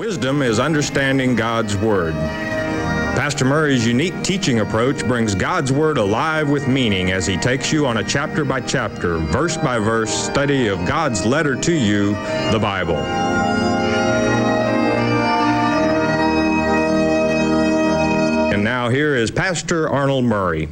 Wisdom is understanding God's Word. Pastor Murray's unique teaching approach brings God's Word alive with meaning as he takes you on a chapter by chapter, verse by verse study of God's letter to you, the Bible. And now here is Pastor Arnold Murray.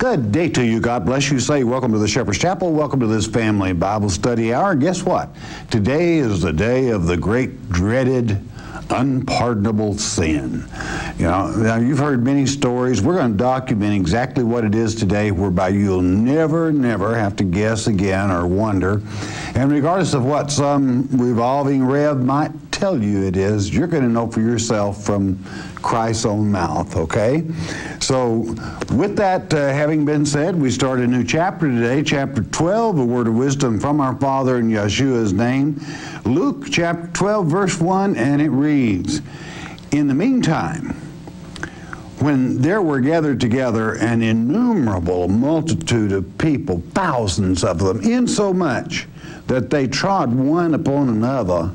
Good day to you. God bless you. Say welcome to the Shepherd's Chapel. Welcome to this family Bible study hour. Guess what? Today is the day of the great dreaded unpardonable sin. You know, now you've heard many stories. We're going to document exactly what it is today, whereby you'll never, never have to guess again or wonder. And regardless of what some revolving rev might tell you it is, you're going to know for yourself from Christ's own mouth, okay? So, with that uh, having been said, we start a new chapter today, chapter 12, a word of wisdom from our Father in Yeshua's name. Luke chapter 12, verse 1, and it reads In the meantime, when there were gathered together an innumerable multitude of people, thousands of them, insomuch that they trod one upon another,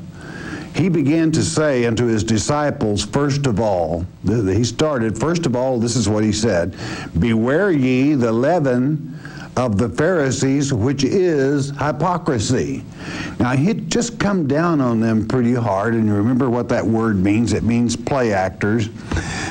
he began to say unto his disciples, first of all, he started, first of all, this is what he said Beware ye the leaven of the Pharisees, which is hypocrisy. Now, he'd just come down on them pretty hard, and you remember what that word means. It means play actors.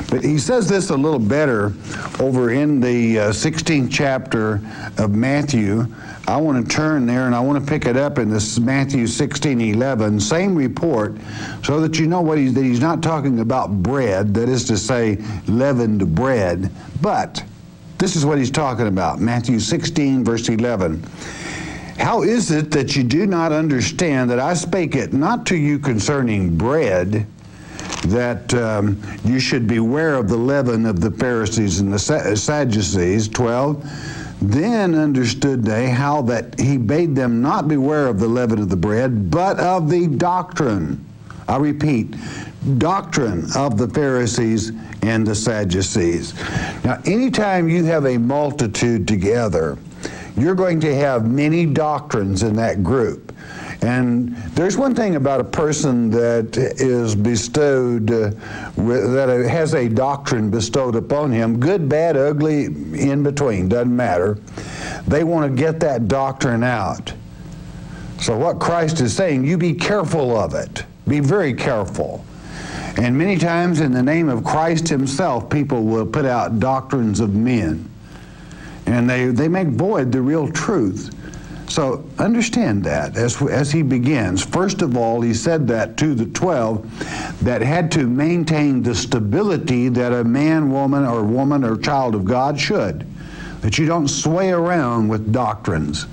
But he says this a little better over in the uh, 16th chapter of Matthew. I want to turn there and I want to pick it up in this Matthew 16 11, same report, so that you know what he's, that he's not talking about bread, that is to say, leavened bread, but this is what he's talking about Matthew 16, verse 11. How is it that you do not understand that I spake it not to you concerning bread? that um, you should beware of the leaven of the Pharisees and the Sadducees, 12. Then understood they how that he bade them not beware of the leaven of the bread, but of the doctrine. I repeat, doctrine of the Pharisees and the Sadducees. Now, anytime you have a multitude together, you're going to have many doctrines in that group. And there's one thing about a person that is bestowed, uh, that has a doctrine bestowed upon him, good, bad, ugly, in between, doesn't matter. They want to get that doctrine out. So, what Christ is saying, you be careful of it. Be very careful. And many times, in the name of Christ Himself, people will put out doctrines of men. And they, they make void the real truth. So understand that as, as he begins. First of all, he said that to the 12 that had to maintain the stability that a man, woman, or woman or child of God should. That you don't sway around with doctrines,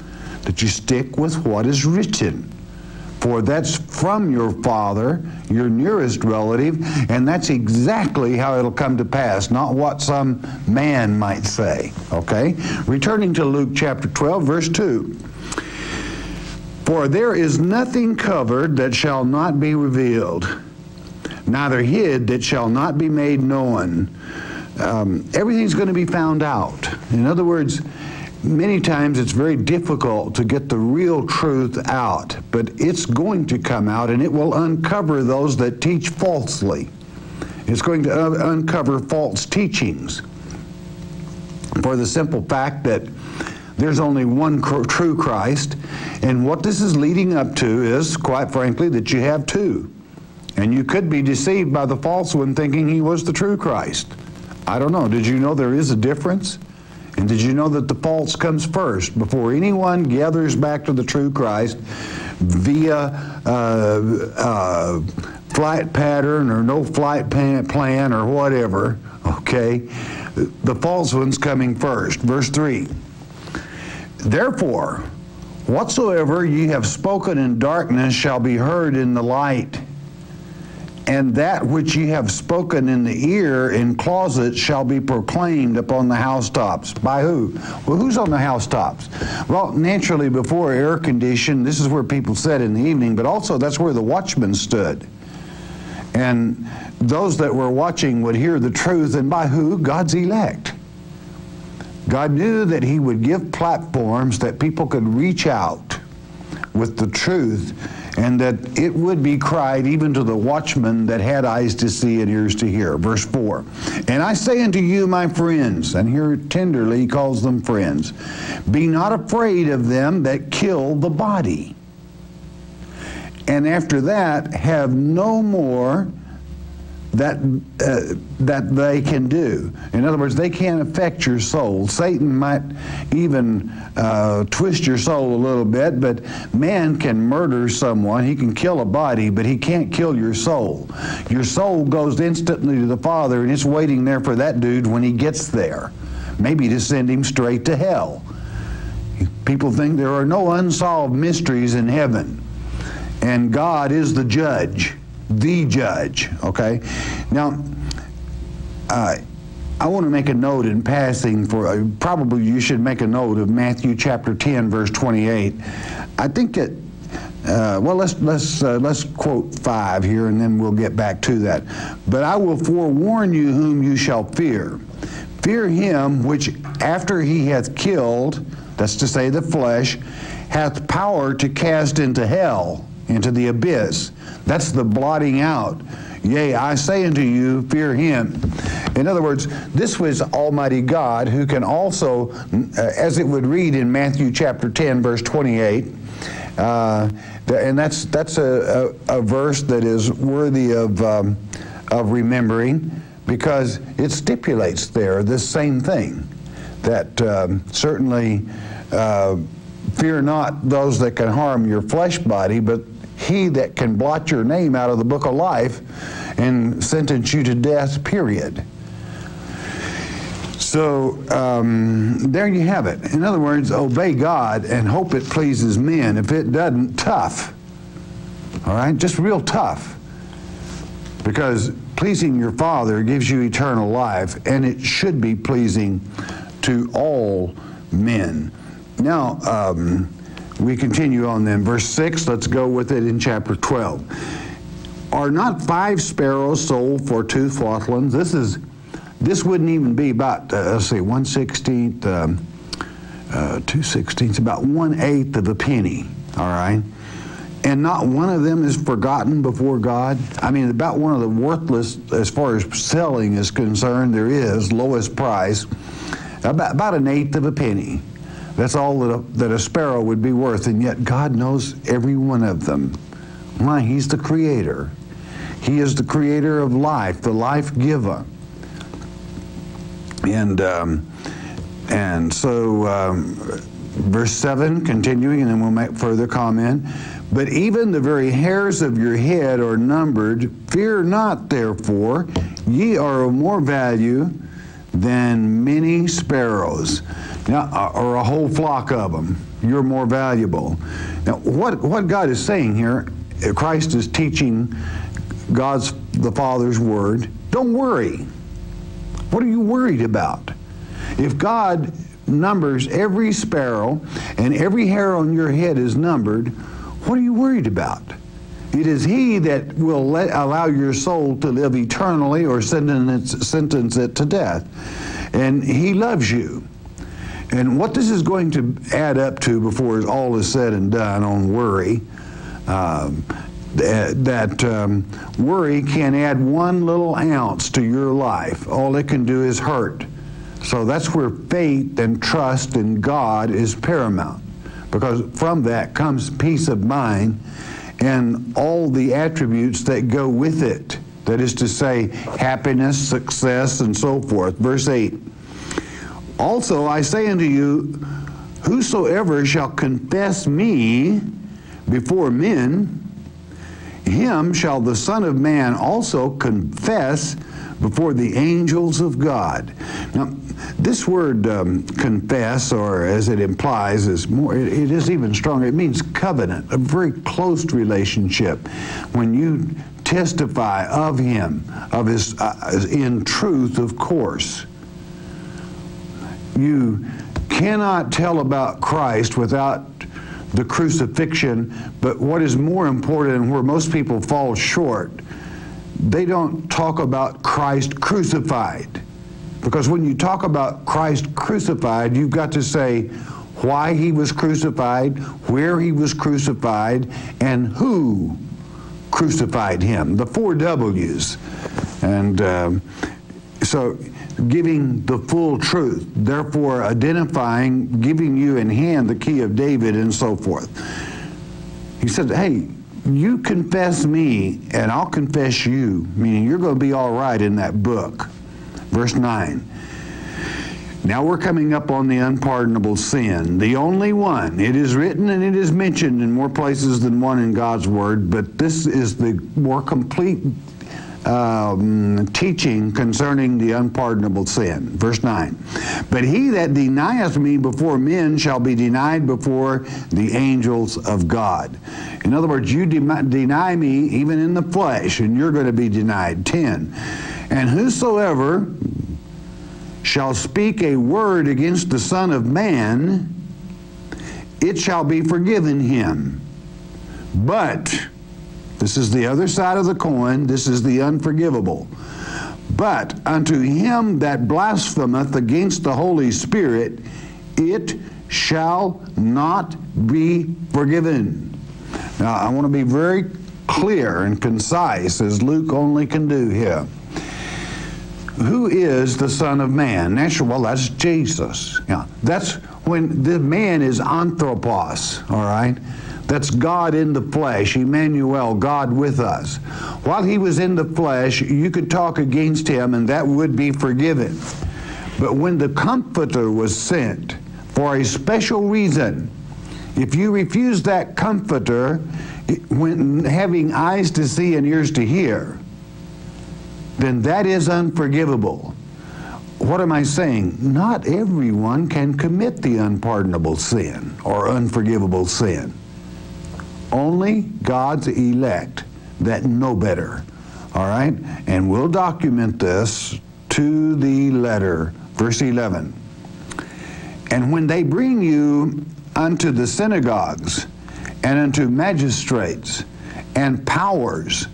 that you stick with what is written. For that's from your father, your nearest relative, and that's exactly how it'll come to pass, not what some man might say. Okay? Returning to Luke chapter 12, verse 2. For there is nothing covered that shall not be revealed, neither hid that shall not be made known. Um, everything's going to be found out. In other words, many times it's very difficult to get the real truth out, but it's going to come out and it will uncover those that teach falsely. It's going to un uncover false teachings for the simple fact that there's only one true Christ, and what this is leading up to is, quite frankly, that you have two. And you could be deceived by the false one thinking he was the true Christ. I don't know. Did you know there is a difference? And did you know that the false comes first before anyone gathers back to the true Christ via uh, uh, flight pattern or no flight plan or whatever? Okay, the false one's coming first. Verse 3 Therefore, whatsoever ye have spoken in darkness shall be heard in the light and that which ye have spoken in the ear in closets shall be proclaimed upon the housetops. By who? Well, who's on the housetops? Well, naturally, before air condition, this is where people sat in the evening, but also that's where the watchmen stood. And those that were watching would hear the truth, and by who? God's elect. God knew that He would give platforms that people could reach out with the truth and that it would be cried even to the watchman that had eyes to see and ears to hear. Verse 4 And I say unto you, my friends, and here tenderly he calls them friends, be not afraid of them that kill the body. And after that, have no more that uh, that they can do. In other words, they can't affect your soul. Satan might even uh, twist your soul a little bit, but man can murder someone. He can kill a body, but he can't kill your soul. Your soul goes instantly to the Father, and it's waiting there for that dude when he gets there. Maybe to send him straight to hell. People think there are no unsolved mysteries in heaven, and God is the judge the judge. Okay? Now, uh, I want to make a note in passing for uh, probably you should make a note of Matthew chapter 10 verse 28. I think that uh, well let's let's uh, let's quote 5 here and then we'll get back to that. But I will forewarn you whom you shall fear. Fear him which after he hath killed, that's to say the flesh, hath power to cast into hell into the abyss. That's the blotting out. Yea, I say unto you, fear him. In other words, this was Almighty God who can also, uh, as it would read in Matthew chapter 10, verse 28, uh, and that's, that's a, a, a, verse that is worthy of, um, of remembering because it stipulates there this same thing that um, certainly uh, fear not those that can harm your flesh body, but he that can blot your name out of the book of life and sentence you to death, period. So um, there you have it. In other words, obey God and hope it pleases men. If it doesn't, tough. All right? Just real tough. Because pleasing your Father gives you eternal life, and it should be pleasing to all men. Now, um, we continue on then. Verse 6, let's go with it in chapter 12. Are not five sparrows sold for two flotlins? This is, this wouldn't even be about, uh, let's see, 1 16th, um, uh, 2 16ths, about 1 8th of a penny, all right? And not one of them is forgotten before God. I mean, about one of the worthless, as far as selling is concerned, there is, lowest price, about, about an eighth of a penny. That's all that a, that a sparrow would be worth, and yet God knows every one of them. Why? He's the creator. He is the creator of life, the life giver. And, um, and so, um, verse 7, continuing, and then we'll make further comment. But even the very hairs of your head are numbered. Fear not, therefore, ye are of more value than many sparrows. Now, uh, or a whole flock of them. You're more valuable. Now, what, what God is saying here, Christ is teaching God's, the Father's word. Don't worry. What are you worried about? If God numbers every sparrow and every hair on your head is numbered, what are you worried about? It is He that will let, allow your soul to live eternally or sentence, sentence it to death. And He loves you. And what this is going to add up to before all is said and done on worry, um, that, um, worry can add one little ounce to your life. All it can do is hurt. So that's where faith and trust in God is paramount, because from that comes peace of mind and all the attributes that go with it. That is to say, happiness, success, and so forth. Verse 8. Also I say unto you, whosoever shall confess me before men, him shall the Son of Man also confess before the angels of God. Now, this word um, confess, or as it implies, is more, it, it is even stronger. It means covenant, a very close relationship. When you testify of him, of his, uh, in truth, of course you cannot tell about Christ without the crucifixion, but what is more important and where most people fall short, they don't talk about Christ crucified. Because when you talk about Christ crucified, you've got to say, why he was crucified, where he was crucified, and who crucified him. The four W's. And um, so giving the full truth, therefore identifying, giving you in hand the key of David and so forth. He said, hey, you confess me and I'll confess you, meaning you're going to be all right in that book. Verse 9. Now we're coming up on the unpardonable sin, the only one. It is written and it is mentioned in more places than one in God's Word, but this is the more complete um, teaching concerning the unpardonable sin. Verse 9. But he that denieth me before men shall be denied before the angels of God. In other words, you de deny me even in the flesh, and you're going to be denied. 10. And whosoever shall speak a word against the Son of Man, it shall be forgiven him. But this is the other side of the coin. This is the unforgivable. But unto him that blasphemeth against the Holy Spirit, it shall not be forgiven. Now, I want to be very clear and concise, as Luke only can do here. Who is the Son of Man? Well, that's Jesus. Yeah, that's when the man is anthropos, all right? That's God in the flesh, Emmanuel, God with us. While he was in the flesh, you could talk against him and that would be forgiven. But when the Comforter was sent for a special reason, if you refuse that Comforter, when having eyes to see and ears to hear, then that is unforgivable. What am I saying? Not everyone can commit the unpardonable sin or unforgivable sin. Only God's elect that know better. All right? And we'll document this to the letter. Verse 11. And when they bring you unto the synagogues and unto magistrates and powers,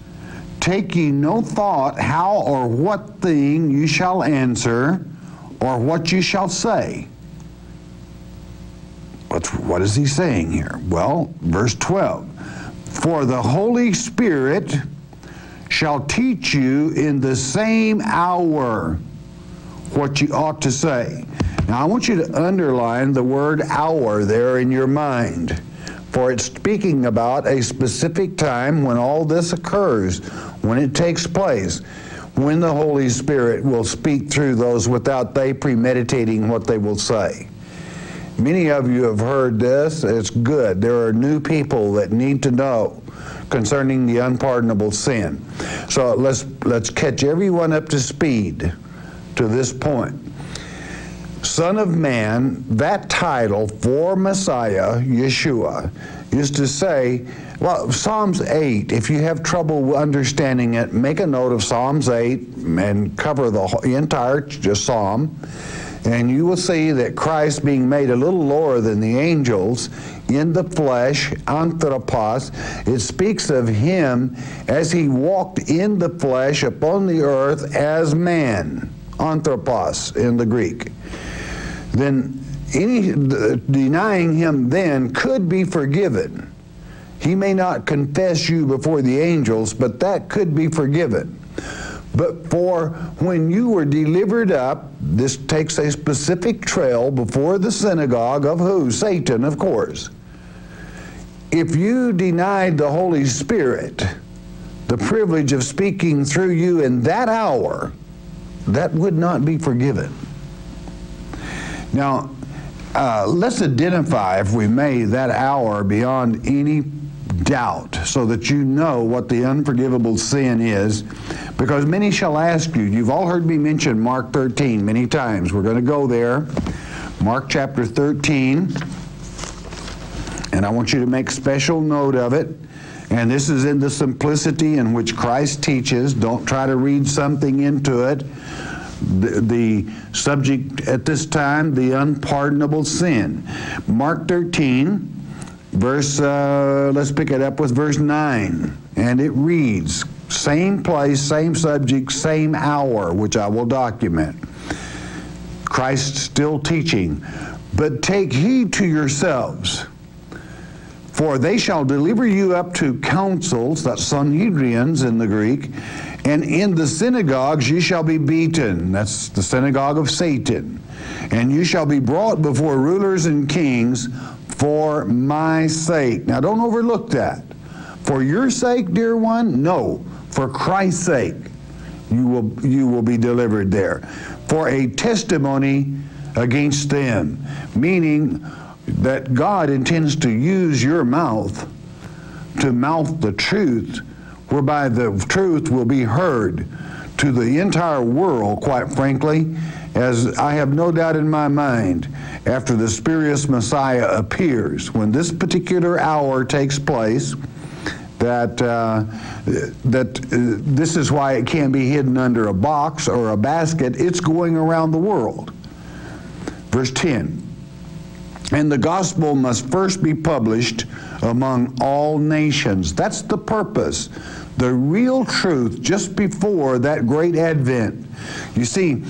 take ye no thought how or what thing you shall answer or what you shall say What's, what is he saying here? Well, verse 12 For the Holy Spirit shall teach you in the same hour what you ought to say. Now, I want you to underline the word hour there in your mind, for it's speaking about a specific time when all this occurs, when it takes place, when the Holy Spirit will speak through those without they premeditating what they will say. Many of you have heard this. It's good. There are new people that need to know concerning the unpardonable sin. So let's let's catch everyone up to speed to this point. Son of Man, that title for Messiah, Yeshua, is to say, well, Psalms 8, if you have trouble understanding it, make a note of Psalms 8 and cover the entire psalm and you will see that Christ being made a little lower than the angels in the flesh, anthropos, it speaks of him as he walked in the flesh upon the earth as man, anthropos in the Greek. Then any denying him then could be forgiven. He may not confess you before the angels, but that could be forgiven. But for when you were delivered up, this takes a specific trail before the synagogue of who? Satan, of course. If you denied the Holy Spirit the privilege of speaking through you in that hour, that would not be forgiven. Now, uh, let's identify, if we may, that hour beyond any doubt so that you know what the unforgivable sin is. Because many shall ask you, you've all heard me mention Mark 13 many times. We're going to go there. Mark chapter 13. And I want you to make special note of it. And this is in the simplicity in which Christ teaches. Don't try to read something into it. The, the, subject at this time, the unpardonable sin. Mark 13, Verse, uh, let's pick it up with verse 9. And it reads, same place, same subject, same hour, which I will document. Christ still teaching. But take heed to yourselves, for they shall deliver you up to councils, that's Sanhedrians in the Greek, and in the synagogues you shall be beaten. That's the synagogue of Satan. And you shall be brought before rulers and kings for my sake. Now don't overlook that. For your sake, dear one? No. For Christ's sake, you will, you will be delivered there. For a testimony against them, meaning that God intends to use your mouth to mouth the truth, whereby the truth will be heard to the entire world, quite frankly, as I have no doubt in my mind, after the spurious Messiah appears, when this particular hour takes place, that uh, that uh, this is why it can't be hidden under a box or a basket. It's going around the world. Verse 10. And the gospel must first be published among all nations. That's the purpose. The real truth just before that great advent. You see,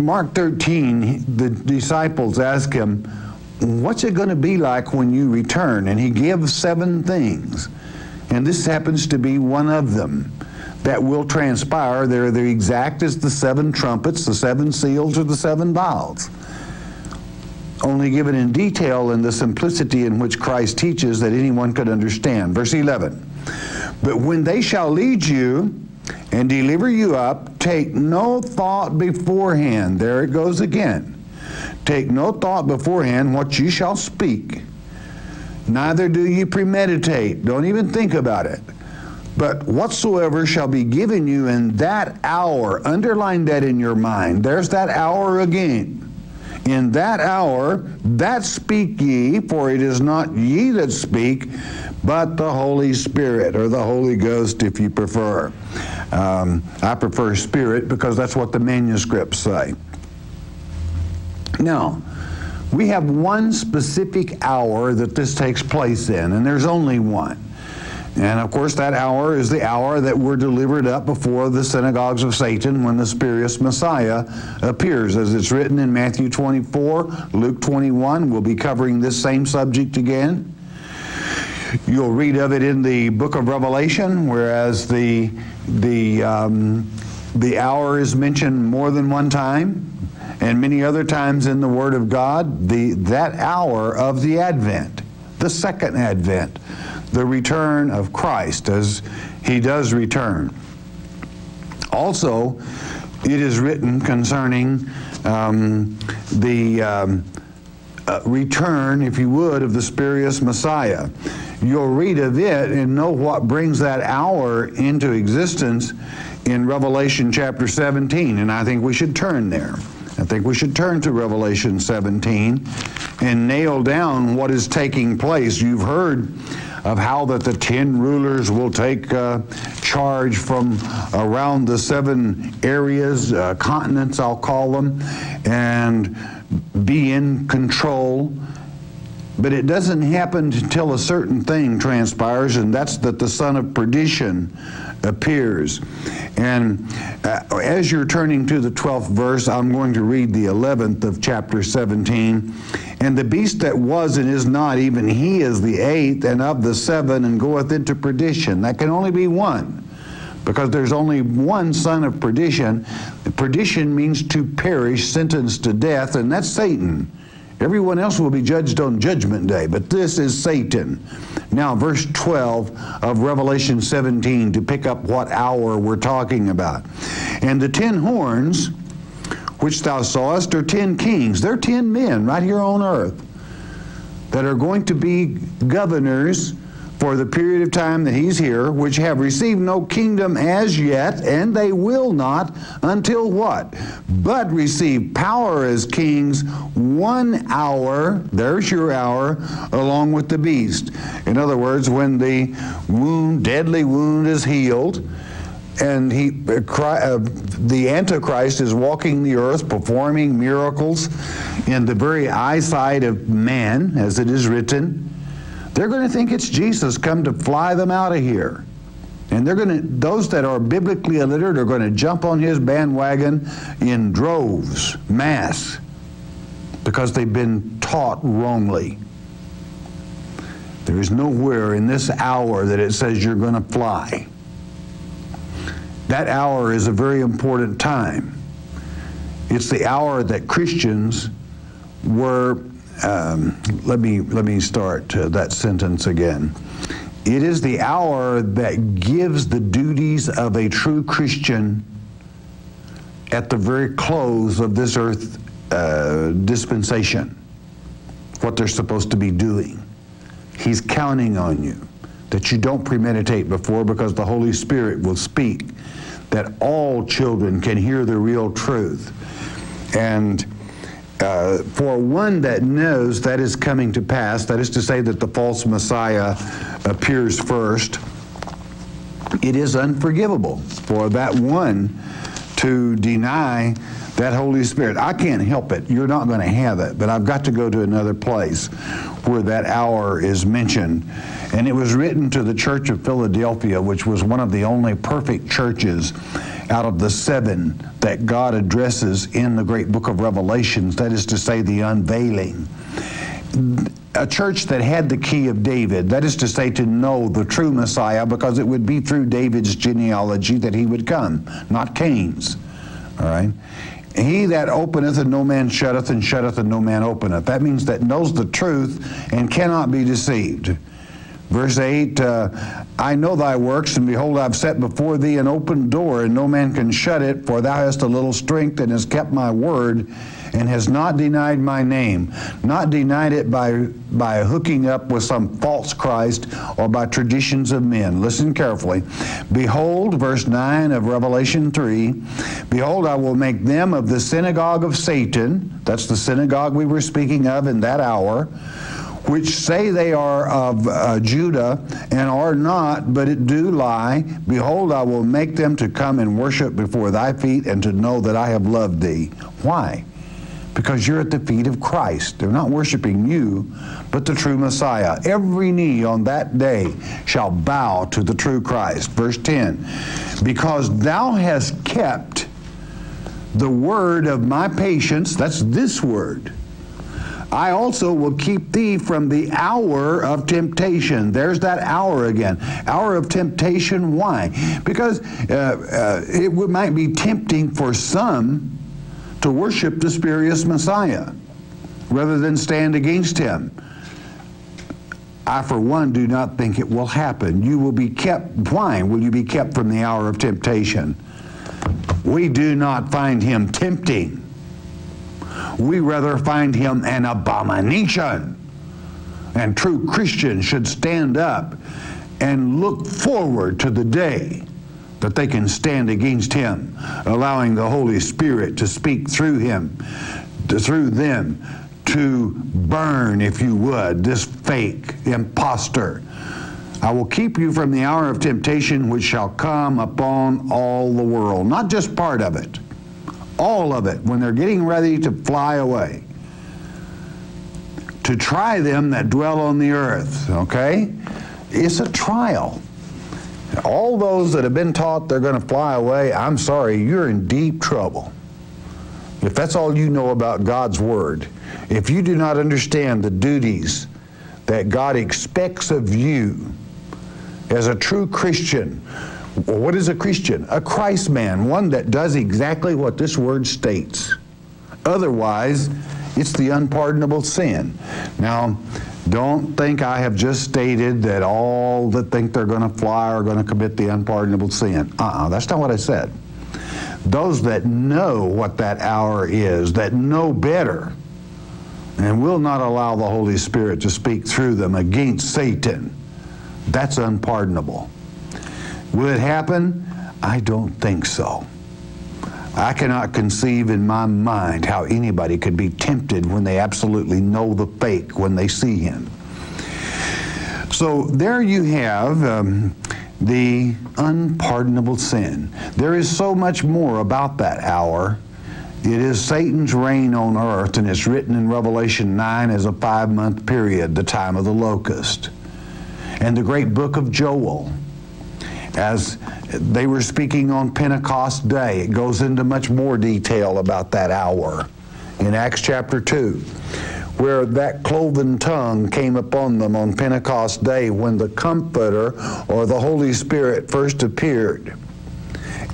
Mark 13, the disciples ask him, What's it going to be like when you return? And he gives seven things. And this happens to be one of them that will transpire. They're the exact as the seven trumpets, the seven seals, or the seven vials. Only given in detail in the simplicity in which Christ teaches that anyone could understand. Verse 11. But when they shall lead you and deliver you up, take no thought beforehand. There it goes again. Take no thought beforehand what you shall speak neither do ye premeditate. Don't even think about it. But whatsoever shall be given you in that hour, underline that in your mind. There's that hour again. In that hour, that speak ye, for it is not ye that speak, but the Holy Spirit, or the Holy Ghost, if you prefer. Um, I prefer Spirit because that's what the manuscripts say. Now, we have one specific hour that this takes place in, and there's only one. And of course, that hour is the hour that we're delivered up before the synagogues of Satan when the spurious Messiah appears, as it's written in Matthew 24, Luke 21. We'll be covering this same subject again. You'll read of it in the book of Revelation, whereas the, the, um, the hour is mentioned more than one time and many other times in the Word of God, the, that hour of the Advent, the second Advent, the return of Christ as he does return. Also, it is written concerning um, the um, uh, return, if you would, of the spurious Messiah. You'll read of it and know what brings that hour into existence in Revelation chapter 17, and I think we should turn there. I think we should turn to Revelation 17 and nail down what is taking place. You've heard of how that the ten rulers will take uh, charge from around the seven areas, uh, continents, I'll call them, and be in control. But it doesn't happen until a certain thing transpires, and that's that the son of perdition appears. And uh, as you're turning to the 12th verse, I'm going to read the 11th of chapter 17. And the beast that was and is not, even he is the eighth, and of the seven, and goeth into perdition. That can only be one because there's only one son of perdition. Perdition means to perish, sentenced to death, and that's Satan. Everyone else will be judged on Judgment Day, but this is Satan. Now, verse 12 of Revelation 17 to pick up what hour we're talking about. And the ten horns which thou sawest are ten kings. They're ten men right here on earth that are going to be governors for the period of time that he's here, which have received no kingdom as yet, and they will not until what? But receive power as kings one hour, there's your hour, along with the beast. In other words, when the wound, deadly wound is healed, and he, uh, uh, the Antichrist is walking the earth performing miracles in the very eyesight of man, as it is written. They're going to think it's Jesus come to fly them out of here. And they're going to, those that are biblically illiterate are going to jump on his bandwagon in droves, mass, because they've been taught wrongly. There is nowhere in this hour that it says you're going to fly. That hour is a very important time. It's the hour that Christians were. Um, let me let me start uh, that sentence again. It is the hour that gives the duties of a true Christian at the very close of this earth uh, dispensation, what they're supposed to be doing. He's counting on you that you don't premeditate before because the Holy Spirit will speak, that all children can hear the real truth. And uh, for one that knows that is coming to pass, that is to say, that the false Messiah appears first, it is unforgivable for that one to deny that Holy Spirit. I can't help it. You're not going to have it, but I've got to go to another place where that hour is mentioned. And it was written to the Church of Philadelphia, which was one of the only perfect churches out of the seven that God addresses in the great book of Revelations, that is to say, the unveiling. A church that had the key of David, that is to say, to know the true Messiah, because it would be through David's genealogy that he would come, not Cain's. All right? He that openeth and no man shutteth, and shutteth and no man openeth. That means that knows the truth and cannot be deceived. Verse 8, uh, I know thy works, and behold, I've set before thee an open door, and no man can shut it, for thou hast a little strength, and hast kept my word, and has not denied my name. Not denied it by, by hooking up with some false Christ or by traditions of men. Listen carefully. Behold, verse 9 of Revelation 3 Behold, I will make them of the synagogue of Satan. That's the synagogue we were speaking of in that hour which say they are of uh, Judah and are not, but it do lie. Behold, I will make them to come and worship before thy feet and to know that I have loved thee. Why? because you're at the feet of Christ. They're not worshiping you, but the true Messiah. Every knee on that day shall bow to the true Christ. Verse 10 Because thou hast kept the word of my patience, that's this word. I also will keep thee from the hour of temptation. There's that hour again. Hour of temptation. Why? Because uh, uh, it might be tempting for some to worship the spurious Messiah rather than stand against him. I, for one, do not think it will happen. You will be kept, why will you be kept from the hour of temptation? We do not find him tempting. We rather find him an abomination. And true Christians should stand up and look forward to the day that they can stand against him, allowing the Holy Spirit to speak through him, to, through them, to burn, if you would, this fake impostor. I will keep you from the hour of temptation which shall come upon all the world. Not just part of it, all of it, when they're getting ready to fly away. To try them that dwell on the earth, okay? It's a trial. All those that have been taught they're going to fly away, I'm sorry, you're in deep trouble. If that's all you know about God's Word, if you do not understand the duties that God expects of you as a true Christian, what is a Christian? A Christ man, one that does exactly what this word states. Otherwise, it's the unpardonable sin. Now, don't think I have just stated that all that think they're going to fly are going to commit the unpardonable sin. Uh-uh, that's not what I said. Those that know what that hour is, that know better, and will not allow the Holy Spirit to speak through them against Satan, that's unpardonable. Will it happen? I don't think so. I cannot conceive in my mind how anybody could be tempted when they absolutely know the fake when they see him. So there you have um, the unpardonable sin. There is so much more about that hour. It is Satan's reign on earth, and it's written in Revelation 9 as a five month period, the time of the locust. And the great book of Joel as they were speaking on Pentecost Day. It goes into much more detail about that hour in Acts chapter 2, where that cloven tongue came upon them on Pentecost Day when the Comforter or the Holy Spirit first appeared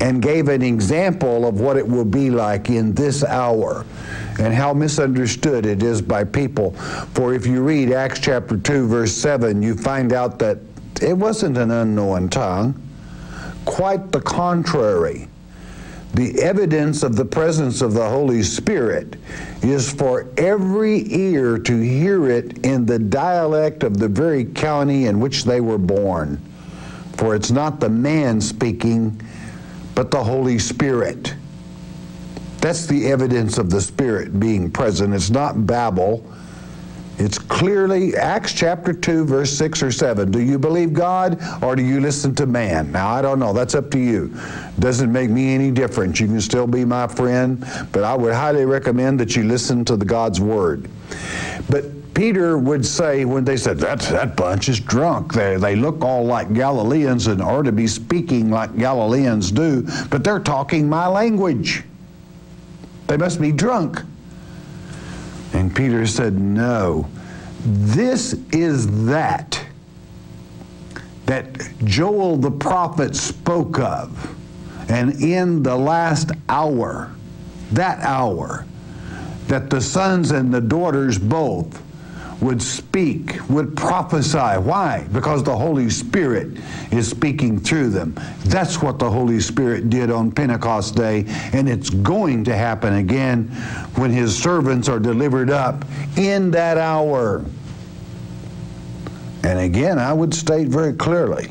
and gave an example of what it will be like in this hour and how misunderstood it is by people. For if you read Acts chapter 2, verse 7, you find out that it wasn't an unknown tongue. Quite the contrary. The evidence of the presence of the Holy Spirit is for every ear to hear it in the dialect of the very county in which they were born. For it's not the man speaking, but the Holy Spirit. That's the evidence of the Spirit being present. It's not Babel. It's clearly Acts chapter 2, verse 6 or 7. Do you believe God or do you listen to man? Now, I don't know. That's up to you. Doesn't make me any difference. You can still be my friend, but I would highly recommend that you listen to the God's Word. But Peter would say when they said, that, that bunch is drunk. They, they look all like Galileans and are to be speaking like Galileans do, but they're talking my language. They must be drunk. And Peter said, No, this is that that Joel the prophet spoke of. And in the last hour, that hour, that the sons and the daughters both would speak, would prophesy. Why? Because the Holy Spirit is speaking through them. That's what the Holy Spirit did on Pentecost Day, and it's going to happen again when His servants are delivered up in that hour. And again, I would state very clearly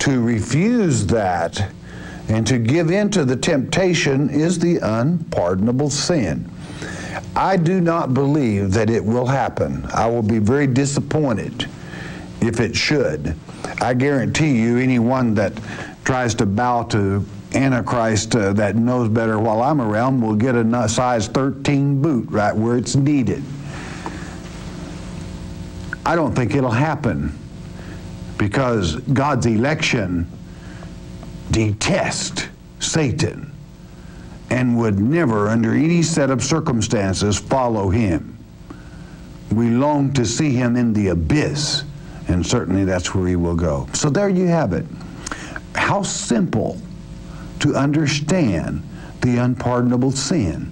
to refuse that and to give in to the temptation is the unpardonable sin. I do not believe that it will happen. I will be very disappointed if it should. I guarantee you, anyone that tries to bow to Antichrist uh, that knows better while I'm around will get a size 13 boot right where it's needed. I don't think it'll happen because God's election detest Satan and would never, under any set of circumstances, follow him. We long to see him in the abyss, and certainly that's where he will go. So there you have it. How simple to understand the unpardonable sin.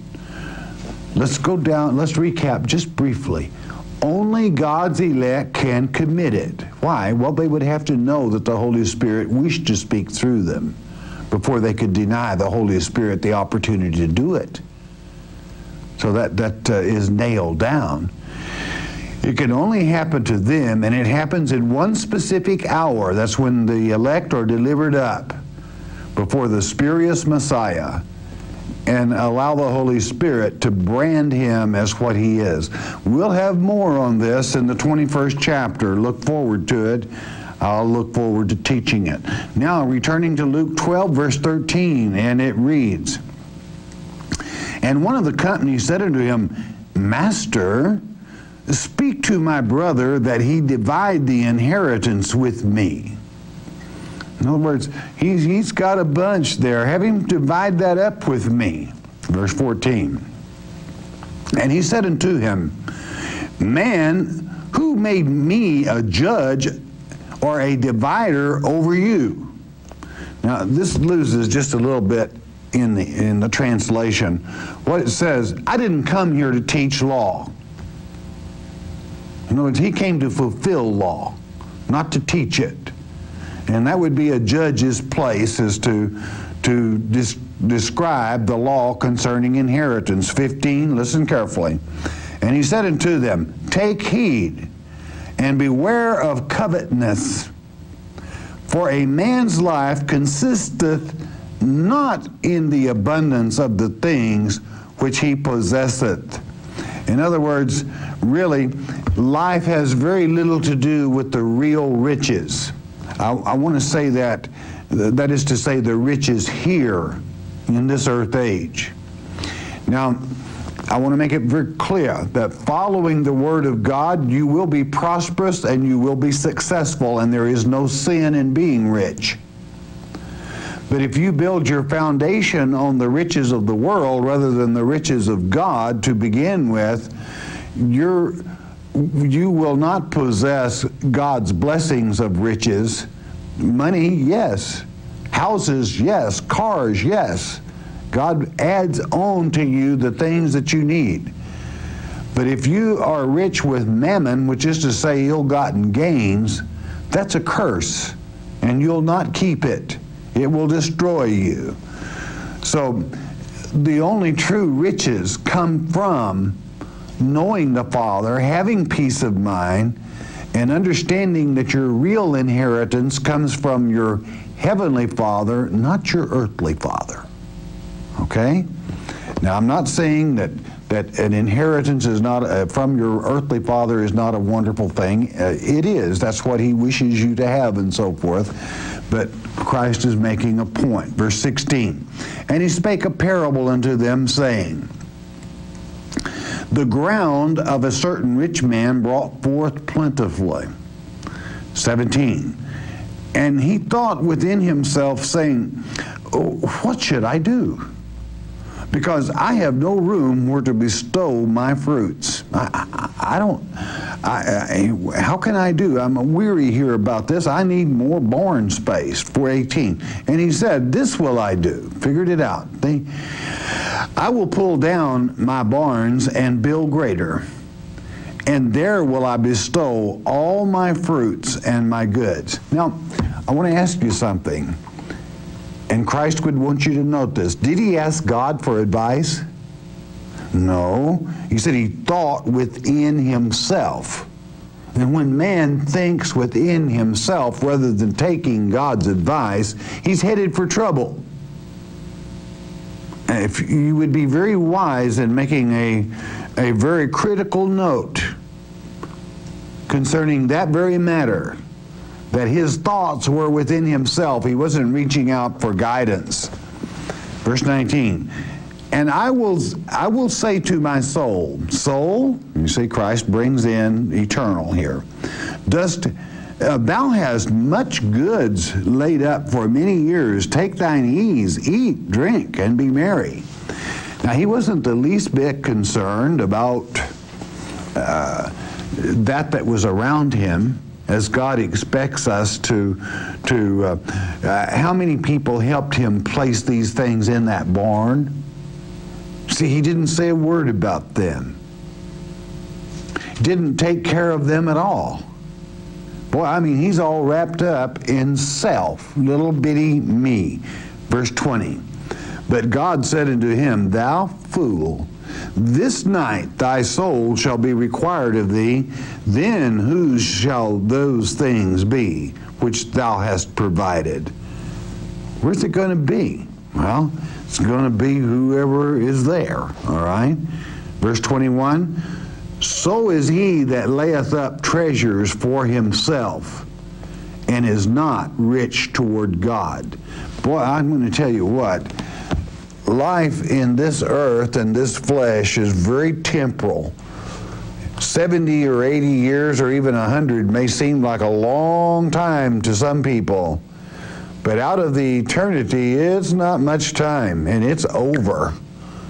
Let's go down, let's recap just briefly. Only God's elect can commit it. Why? Well, they would have to know that the Holy Spirit wished to speak through them before they could deny the Holy Spirit the opportunity to do it. So that, that uh, is nailed down. It can only happen to them, and it happens in one specific hour. That's when the elect are delivered up before the spurious Messiah and allow the Holy Spirit to brand him as what he is. We'll have more on this in the 21st chapter. Look forward to it. I'll look forward to teaching it. Now, returning to Luke 12, verse 13, and it reads And one of the company said unto him, Master, speak to my brother that he divide the inheritance with me. In other words, he's, he's got a bunch there. Have him divide that up with me. Verse 14. And he said unto him, Man, who made me a judge or a divider over you. Now, this loses just a little bit in the, in the translation. What it says, I didn't come here to teach law. In other words, he came to fulfill law, not to teach it. And that would be a judge's place is to, to dis- describe the law concerning inheritance. 15, listen carefully. And he said unto them, Take heed and beware of covetousness. For a man's life consisteth not in the abundance of the things which he possesseth. In other words, really, life has very little to do with the real riches. I, I want to say that, that is to say, the riches here in this earth age. Now, I want to make it very clear that following the Word of God, you will be prosperous and you will be successful, and there is no sin in being rich. But if you build your foundation on the riches of the world rather than the riches of God to begin with, you're, you will not possess God's blessings of riches. Money, yes. Houses, yes. Cars, yes. God adds on to you the things that you need. But if you are rich with mammon, which is to say ill gotten gains, that's a curse, and you'll not keep it. It will destroy you. So the only true riches come from knowing the Father, having peace of mind, and understanding that your real inheritance comes from your heavenly Father, not your earthly Father. Okay? Now, I'm not saying that, that an inheritance is not uh, from your earthly father is not a wonderful thing. Uh, it is. That's what he wishes you to have and so forth. But Christ is making a point. Verse 16. And he spake a parable unto them, saying, The ground of a certain rich man brought forth plentifully. 17. And he thought within himself, saying, oh, What should I do? Because I have no room where to bestow my fruits. I, I, I don't, I, how can I do? I'm weary here about this. I need more barn space for 18. And he said, This will I do. Figured it out. They, I will pull down my barns and build greater. And there will I bestow all my fruits and my goods. Now, I want to ask you something. And Christ would want you to note this. Did he ask God for advice? No. He said he thought within himself. And when man thinks within himself rather than taking God's advice, he's headed for trouble. If you would be very wise in making a, a very critical note concerning that very matter that his thoughts were within himself. He wasn't reaching out for guidance. Verse 19. And I will, I will say to my soul, soul, you see Christ brings in eternal here. Dost, uh, thou hast much goods laid up for many years. Take thine ease, eat, drink, and be merry. Now, he wasn't the least bit concerned about uh, that that was around him as God expects us to, to uh, uh, how many people helped him place these things in that barn? See, he didn't say a word about them. Didn't take care of them at all. Boy, I mean, he's all wrapped up in self, little bitty me. Verse 20. But God said unto him, Thou fool, this night thy soul shall be required of thee. Then whose shall those things be which thou hast provided? Where's it going to be? Well, it's going to be whoever is there, all right? Verse 21 So is he that layeth up treasures for himself and is not rich toward God. Boy, I'm going to tell you what life in this earth and this flesh is very temporal. 70 or 80 years or even 100 may seem like a long time to some people, but out of the eternity, it's not much time, and it's over.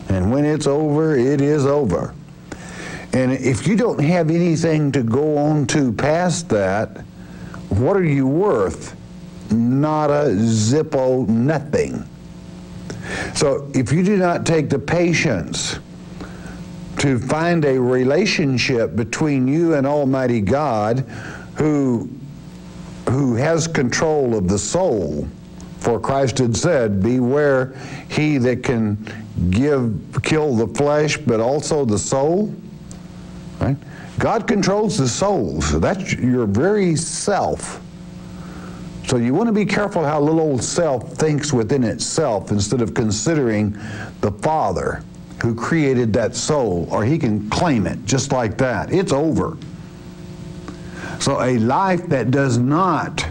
And when it's over, it is over. And if you don't have anything to go on to past that, what are you worth? Not a zippo nothing. So if you do not take the patience to find a relationship between you and Almighty God who, who has control of the soul, for Christ had said, Beware he that can give kill the flesh, but also the soul. Right? God controls the soul. So that's your very self. So you want to be careful how little old self thinks within itself instead of considering the Father who created that soul, or he can claim it just like that. It's over. So a life that does not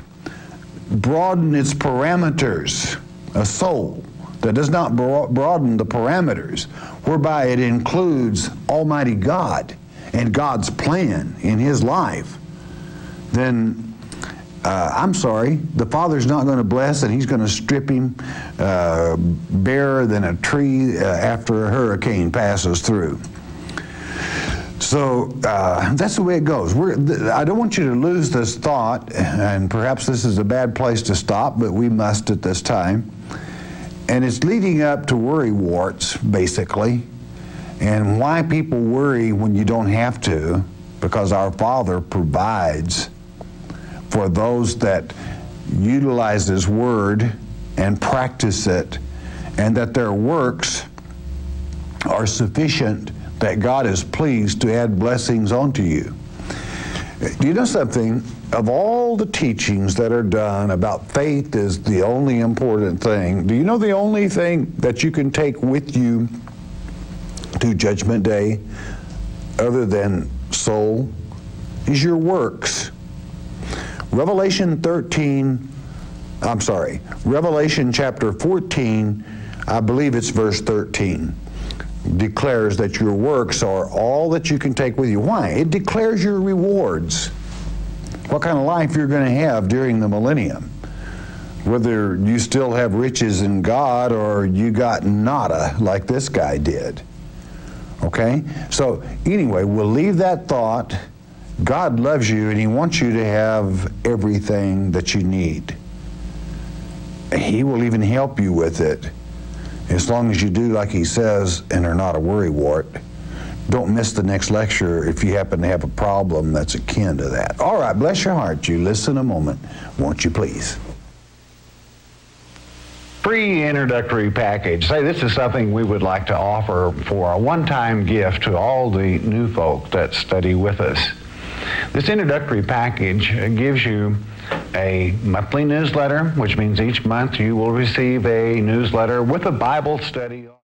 broaden its parameters, a soul that does not broaden the parameters, whereby it includes Almighty God and God's plan in his life, then uh, I'm sorry, the Father's not going to bless and He's going to strip him uh, barer than a tree uh, after a hurricane passes through. So uh, that's the way it goes. I don't want you to lose this thought, and perhaps this is a bad place to stop, but we must at this time. And it's leading up to worry warts, basically, and why people worry when you don't have to, because our Father provides for those that utilize His Word and practice it, and that their works are sufficient that God is pleased to add blessings onto you. Do you know something? Of all the teachings that are done about faith is the only important thing. Do you know the only thing that you can take with you to Judgment Day other than soul is your works. Revelation 13, I'm sorry, Revelation chapter 14, I believe it's verse 13 declares that your works are all that you can take with you. Why? It declares your rewards. What kind of life you're going to have during the millennium. Whether you still have riches in God or you got nada like this guy did. Okay? So, anyway, we'll leave that thought. God loves you and He wants you to have everything that you need. He will even help you with it as long as you do like he says and are not a worrywart, don't miss the next lecture if you happen to have a problem that's akin to that. All right, bless your heart. You listen a moment, won't you please? Free introductory package. Say, this is something we would like to offer for a one-time gift to all the new folk that study with us. This introductory package gives you a monthly newsletter, which means each month you will receive a newsletter with a Bible study.